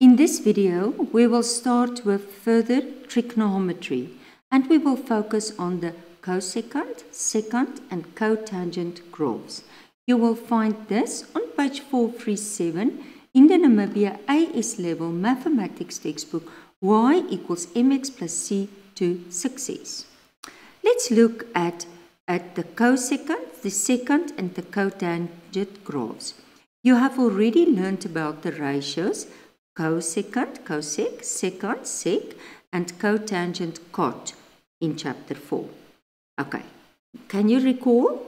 In this video, we will start with further trigonometry and we will focus on the cosecant, secant and cotangent graphs. You will find this on page 437 in the Namibia AS level mathematics textbook y equals mx plus c to success. Let's look at, at the cosecant, the secant and the cotangent graphs. You have already learned about the ratios cosecant, cosec, secant, sec, and cotangent cot in chapter 4. Okay, can you recall?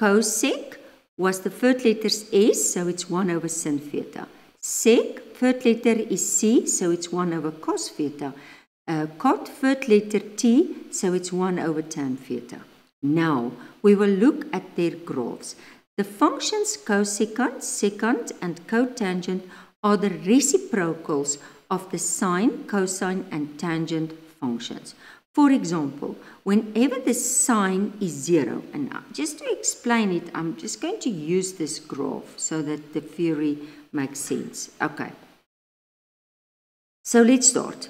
Cosec was the third letter S, so it's 1 over sin theta. Sec, third letter is C, so it's 1 over cos theta. Uh, cot, third letter T, so it's 1 over tan theta. Now, we will look at their graphs. The functions cosecant, secant, and cotangent are the reciprocals of the sine, cosine, and tangent functions. For example, whenever the sine is zero, and just to explain it, I'm just going to use this graph so that the theory makes sense. Okay. So let's start.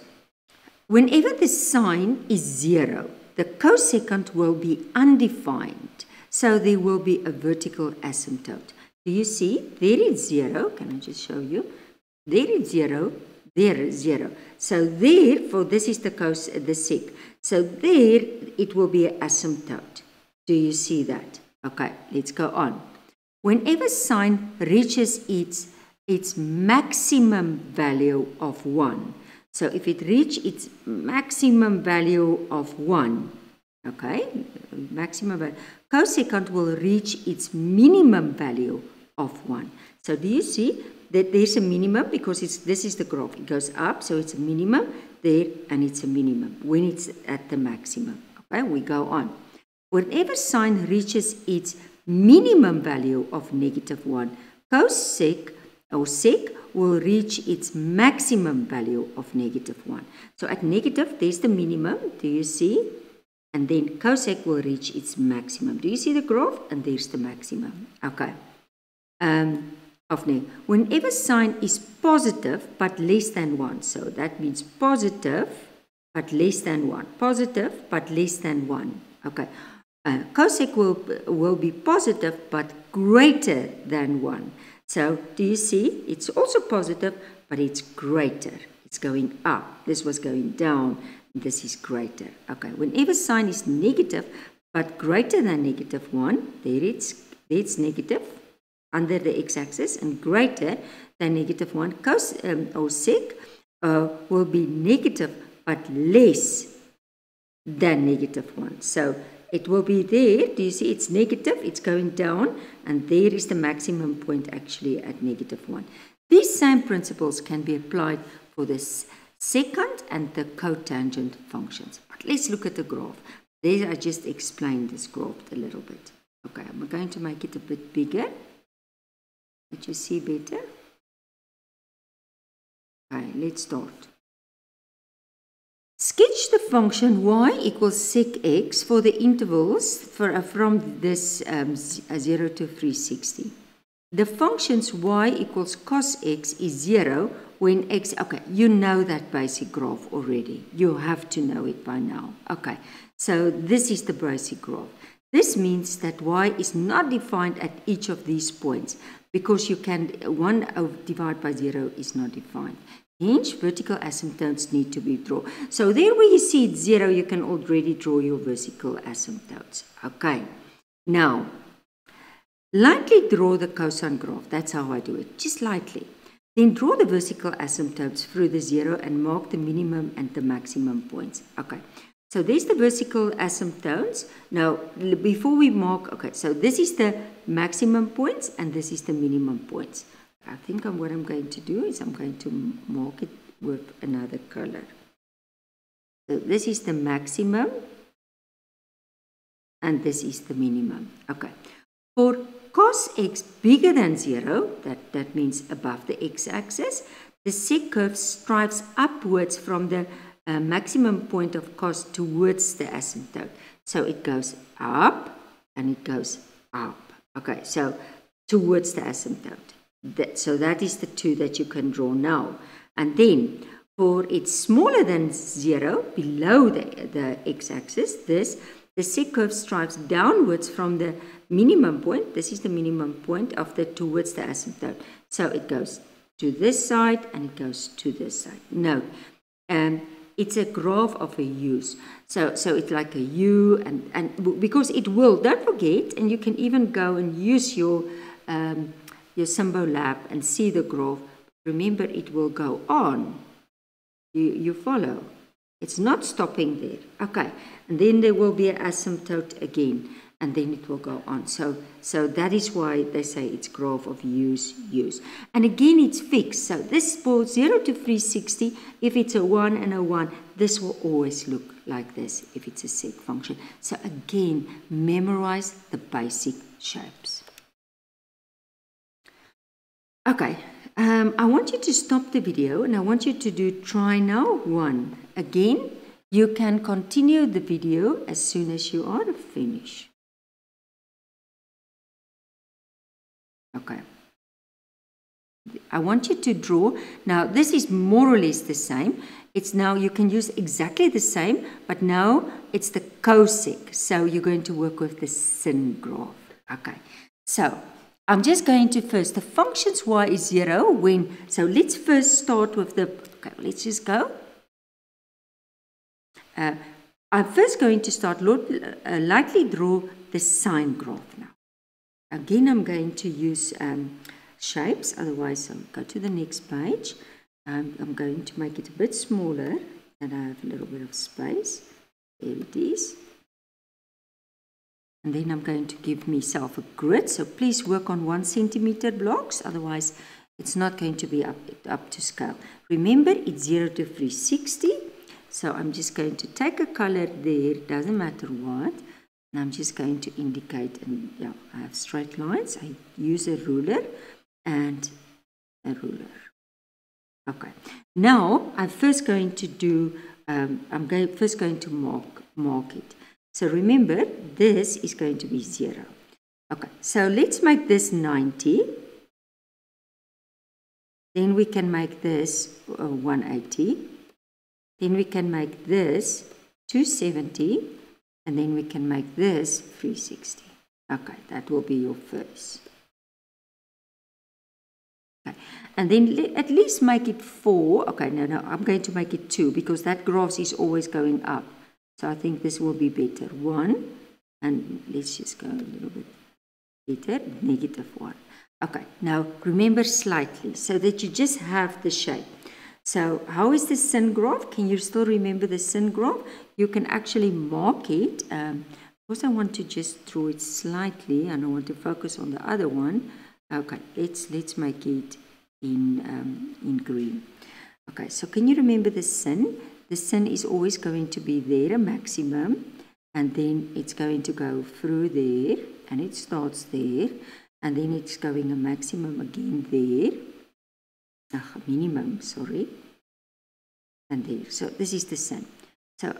Whenever the sine is zero, the cosecant will be undefined. So there will be a vertical asymptote. Do you see? There is zero. Can I just show you? There is zero. There is zero. So therefore, this is the cos, the sec. So there, it will be an asymptote. Do you see that? Okay, let's go on. Whenever sine reaches its, its maximum value of 1, so if it reaches its maximum value of 1, okay, maximum value, cosecant will reach its minimum value of 1. So do you see that there's a minimum because it's, this is the graph. It goes up, so it's a minimum there and it's a minimum when it's at the maximum. Okay, we go on. Whenever sine reaches its minimum value of negative 1, cosec or sec will reach its maximum value of negative 1. So at negative, there's the minimum. Do you see? And then cosec will reach its maximum. Do you see the graph? And there's the maximum. Okay. Um, of neg. Whenever sine is positive but less than 1, so that means positive but less than 1. Positive but less than 1. Okay. Uh, cosec will, will be positive but greater than 1. So do you see? It's also positive but it's greater. It's going up. This was going down. This is greater. Okay. Whenever sine is negative but greater than negative 1, there it's, there it's negative under the x-axis and greater than negative 1 cos um, or sec uh, will be negative but less than negative 1. So it will be there. Do you see it's negative? It's going down and there is the maximum point actually at negative 1. These same principles can be applied for this secant and the cotangent functions. But let's look at the graph. There I just explained this graph a little bit. Okay, I'm going to make it a bit bigger. Did you see better? Okay, let's start. Sketch the function y equals sec x for the intervals for, uh, from this um, uh, 0 to 360. The functions y equals cos x is 0 when x, okay, you know that basic graph already. You have to know it by now. Okay, so this is the basic graph. This means that y is not defined at each of these points because you can 1 divided by 0 is not defined. Hence, vertical asymptotes need to be drawn. So there where you see it 0, you can already draw your vertical asymptotes. Okay. Now, lightly draw the cosine graph. That's how I do it. Just lightly. Then draw the vertical asymptotes through the 0 and mark the minimum and the maximum points. Okay. So there's the vertical asymptotes. Now, before we mark, okay, so this is the maximum points and this is the minimum points. I think I'm, what I'm going to do is I'm going to mark it with another color. So this is the maximum and this is the minimum. Okay. For cos x bigger than 0, that, that means above the x-axis, the sec curve strives upwards from the a maximum point of cos towards the asymptote. So it goes up and it goes up. Okay, so towards the asymptote. That, so that is the two that you can draw now. And then for it's smaller than 0, below the, the x-axis, this, the sec curve stripes downwards from the minimum point. This is the minimum point of the towards the asymptote. So it goes to this side and it goes to this side. Note, um, it's a graph of a use. So, so it's like a U, and, and because it will, don't forget, and you can even go and use your, um, your Symbolab and see the graph. Remember, it will go on. You, you follow. It's not stopping there. Okay, and then there will be an asymptote again and then it will go on. So, so that is why they say it's graph of use, use. And again, it's fixed. So this for 0 to 360, if it's a 1 and a 1, this will always look like this if it's a sec function. So again, memorize the basic shapes. Okay, um, I want you to stop the video and I want you to do try now one. Again, you can continue the video as soon as you are finished. Okay. I want you to draw. Now, this is more or less the same. It's now, you can use exactly the same, but now it's the cosec. So you're going to work with the sin graph. Okay. So I'm just going to first, the functions y is 0 when, so let's first start with the, okay, let's just go. Uh, I'm first going to start, uh, likely draw the sine graph now. Again, I'm going to use um, shapes, otherwise I'll go to the next page. Um, I'm going to make it a bit smaller and I have a little bit of space. There it is. And then I'm going to give myself a grid. So please work on one centimeter blocks, otherwise it's not going to be up, up to scale. Remember, it's 0 to 360. So I'm just going to take a color there, doesn't matter what. And I'm just going to indicate, and yeah, I have straight lines. I use a ruler and a ruler. Okay. Now I'm first going to do. Um, I'm going, first going to mark mark it. So remember, this is going to be zero. Okay. So let's make this 90. Then we can make this uh, 180. Then we can make this 270 and then we can make this 360. Okay, that will be your first. Okay. And then at least make it 4. Okay, no, no, I'm going to make it 2 because that graph is always going up. So I think this will be better. 1, and let's just go a little bit better, negative 1. Okay, now remember slightly so that you just have the shape. So how is the sin graph? Can you still remember the sin graph? You can actually mark it. Um, course, I want to just draw it slightly and I want to focus on the other one. Okay, let's, let's make it in, um, in green. Okay, so can you remember the sin? The sin is always going to be there, a maximum, and then it's going to go through there, and it starts there, and then it's going a maximum again there, minimum, sorry. And there. So this is the sun. So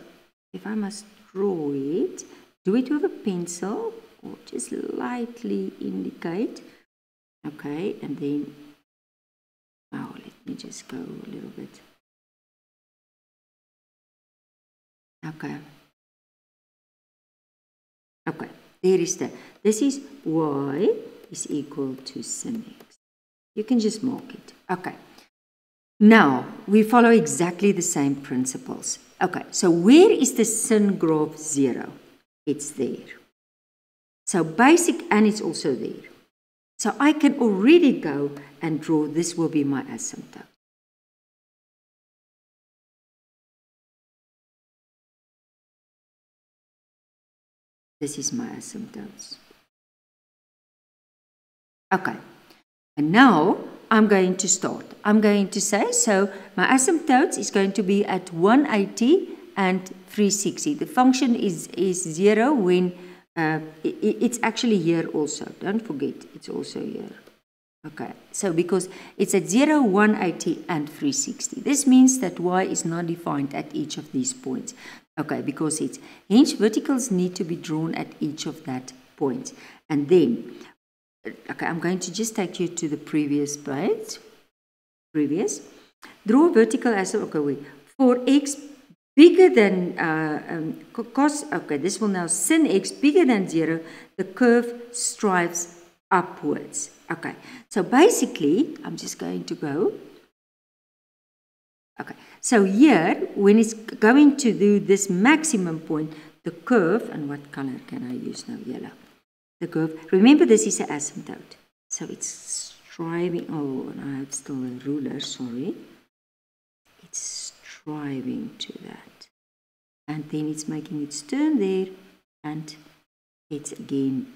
if I must draw it, do it with a pencil or just lightly indicate. Okay, and then, oh, let me just go a little bit. Okay. Okay, there is the, this is y is equal to sin. You can just mark it. Okay. Now, we follow exactly the same principles. Okay, so where is the sin graph 0? It's there. So basic, and it's also there. So I can already go and draw, this will be my asymptote. This is my asymptotes. Okay, and now I'm going to start. I'm going to say, so my asymptotes is going to be at 180 and 360. The function is, is 0 when uh, it, it's actually here also. Don't forget, it's also here. Okay, so because it's at 0, 180 and 360. This means that y is not defined at each of these points. Okay, because it's, hence verticals need to be drawn at each of that point. And then okay, I'm going to just take you to the previous page, previous. Draw vertical asymptote. Okay, wait. For x bigger than uh, um, cos, okay, this will now sin x bigger than 0, the curve strives upwards. Okay, so basically, I'm just going to go. Okay, so here, when it's going to do this maximum point, the curve, and what color can I use now? Yellow. The curve, remember this is an asymptote. So it's striving, oh, and I have still a ruler, sorry. It's striving to that. And then it's making its turn there, and it's again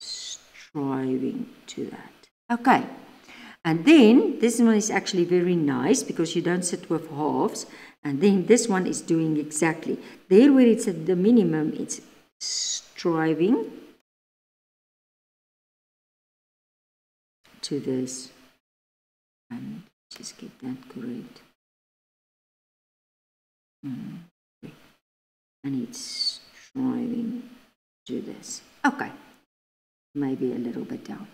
striving to that. Okay. And then this one is actually very nice because you don't sit with halves. And then this one is doing exactly. There where it's at the minimum, it's striving to this. And just get that correct. Mm. And it's striving to this. Okay. Maybe a little bit down.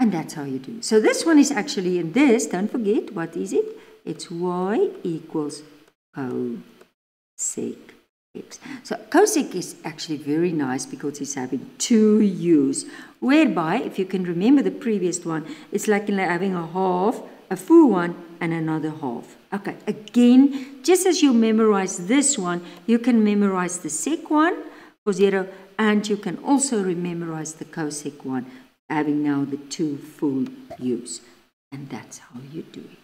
And that's how you do. So this one is actually in this, don't forget, what is it? It's y equals cosec. So cosec is actually very nice because it's having two u's, whereby, if you can remember the previous one, it's like having a half, a full one, and another half. Okay, again, just as you memorize this one, you can memorize the sec one for zero, and you can also memorize the cosec one having now the two full U's. And that's how you do it.